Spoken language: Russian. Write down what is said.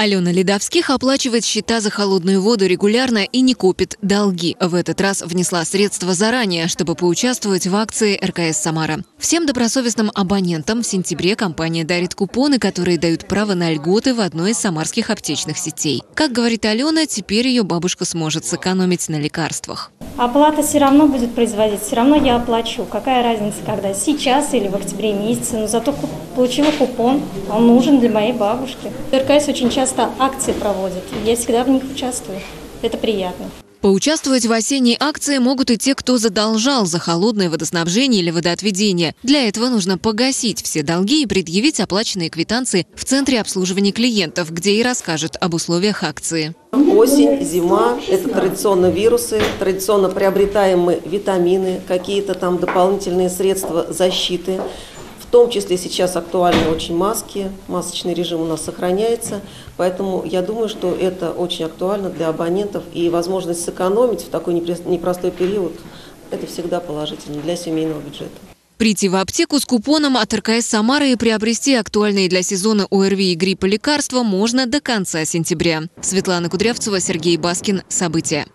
Алена Ледовских оплачивает счета за холодную воду регулярно и не копит долги. В этот раз внесла средства заранее, чтобы поучаствовать в акции РКС «Самара». Всем добросовестным абонентам в сентябре компания дарит купоны, которые дают право на льготы в одной из самарских аптечных сетей. Как говорит Алена, теперь ее бабушка сможет сэкономить на лекарствах. Оплата все равно будет производиться, все равно я оплачу. Какая разница, когда сейчас или в октябре месяце. Но зато получила купон, он нужен для моей бабушки. РКС очень часто акции проводит, я всегда в них участвую. Это приятно. Поучаствовать в осенней акции могут и те, кто задолжал за холодное водоснабжение или водоотведение. Для этого нужно погасить все долги и предъявить оплаченные квитанции в Центре обслуживания клиентов, где и расскажут об условиях акции. Осень, зима – это традиционно вирусы, традиционно приобретаем мы витамины, какие-то там дополнительные средства защиты. В том числе сейчас актуальны очень маски, масочный режим у нас сохраняется, поэтому я думаю, что это очень актуально для абонентов и возможность сэкономить в такой непростой период – это всегда положительно для семейного бюджета. Прийти в аптеку с купоном от РКС Самары и приобрести актуальные для сезона ОРВИ и гриппа лекарства можно до конца сентября. Светлана Кудрявцева, Сергей Баскин. События.